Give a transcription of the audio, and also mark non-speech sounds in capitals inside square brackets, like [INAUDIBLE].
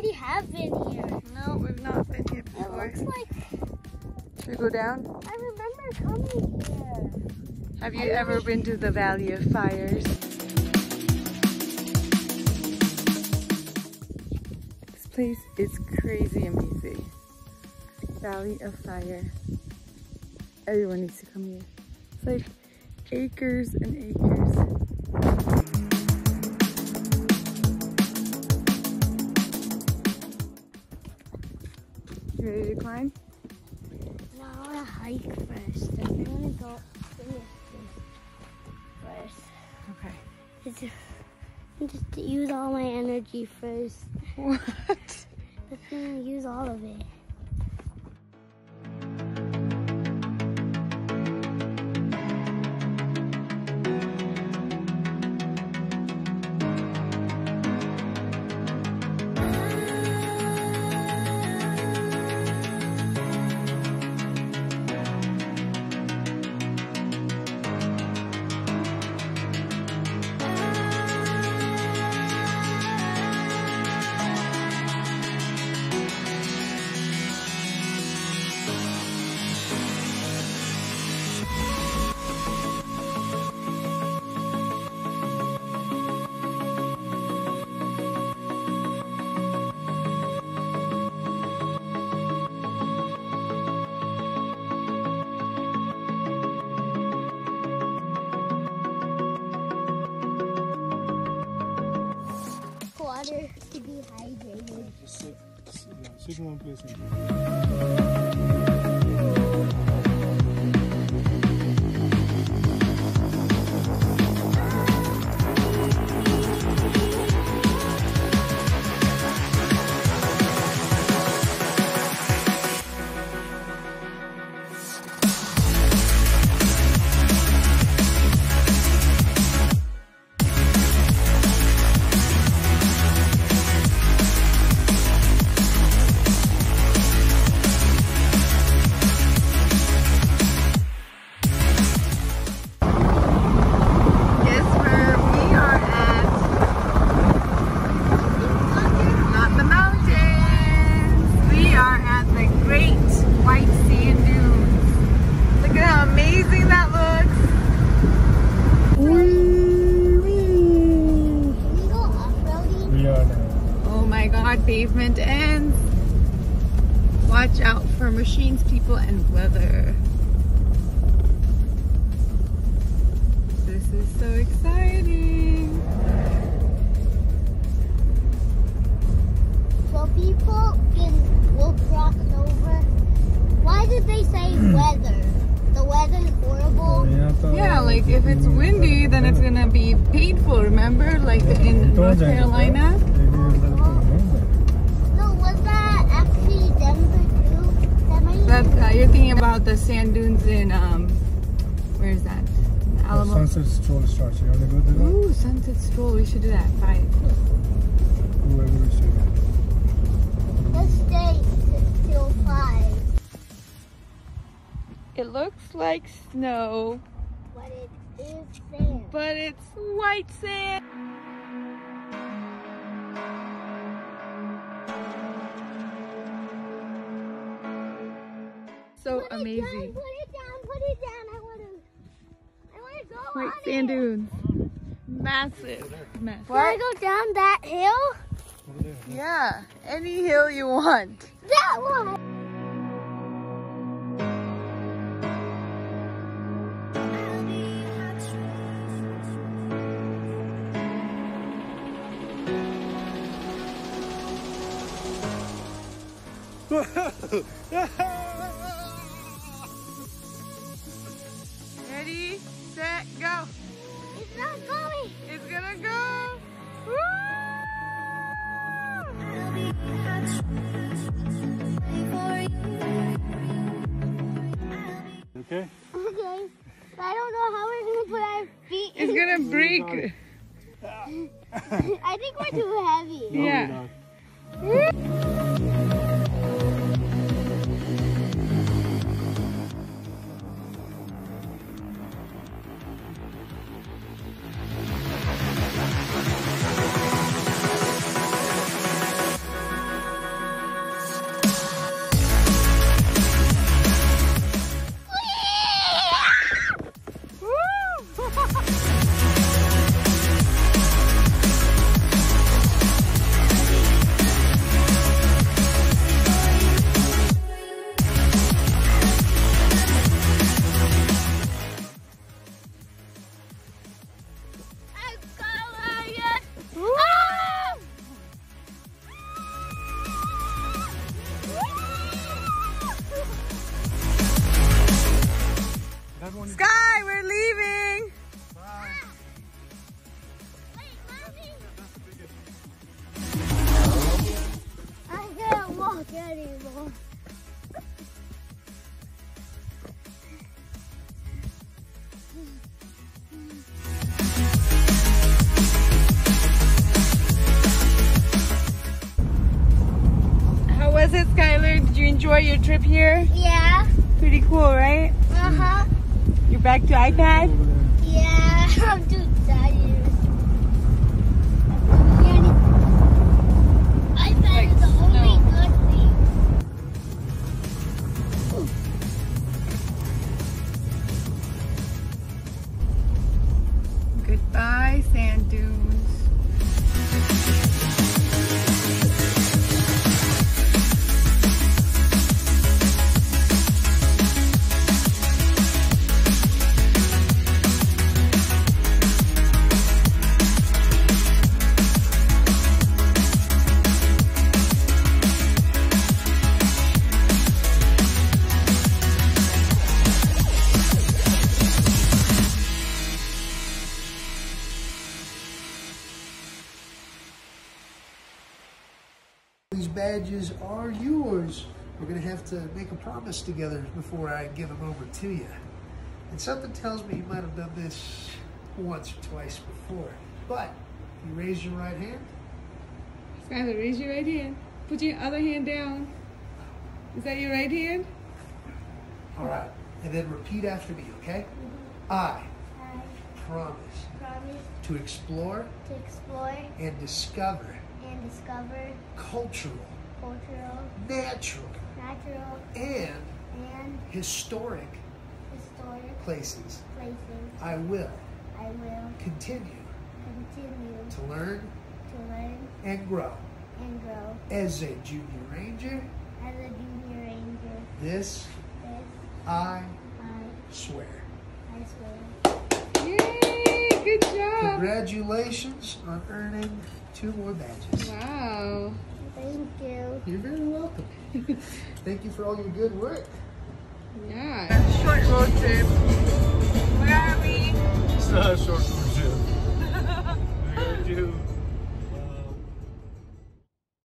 already have been here. No, we've not been here It looks like Should we go down? I remember coming here. Have you ever been to the Valley of Fires? This place is crazy amazing. Valley of Fire. Everyone needs to come here. It's like acres and acres. Ready to climb? No, I want to hike first. I want to go first. Okay. It's just to use all my energy first. [LAUGHS] What? Gonna use all of it. Water to be hydrated. Just sit, sit, sit in one place. Watch out for machines, people, and weather. This is so exciting. So people can will cross over. Why did they say weather? The weather is horrible. Yeah, like if it's windy, then it's gonna be painful. Remember, like in North Carolina? No, was that actually Denver too? That might That uh, you're thinking about the sand dunes in um, where is that? Alamo. Sunset stroll starts. You want to go to that? Ooh, Sunset Stroll. We should do that. Bye. Whoever we see. let's stay till five. It looks like snow, But it is sand. but it's white sand. So Put it amazing. down, put it down, put it down. I wanna I wanna go White on sand it. dunes. Massive. Massive. Can I go down that hill? Yeah, any hill you want. That one. Ready, [LAUGHS] Okay? Okay. But I don't know how we're gonna put our feet. It's gonna break. [LAUGHS] I think we're too heavy. No, Yeah. [LAUGHS] enjoy your trip here? Yeah. Pretty cool, right? Uh huh. You're back to iPad? Yeah. [LAUGHS] I'm too These badges are yours. We're going to have to make a promise together before I give them over to you. And something tells me you might have done this once or twice before. But you raise your right hand. Skylar, raise your right hand. Put your other hand down. Is that your right hand? All right. And then repeat after me, okay? Mm-hmm. I I promise promise to explore to explore and discover and discover cultural, cultural, natural, natural, and and historic historic places. places. I will I will continue continue to learn to learn and grow and grow as a junior ranger. as a junior ranger. This This I I, swear. I swear. Yay! Good job! Congratulations on earning two more badges. Wow. Thank you. You're very welcome. [LAUGHS] Thank you for all your good work. Yeah. Short road trip. Where are we? It's not a short road trip. [LAUGHS] Where are you?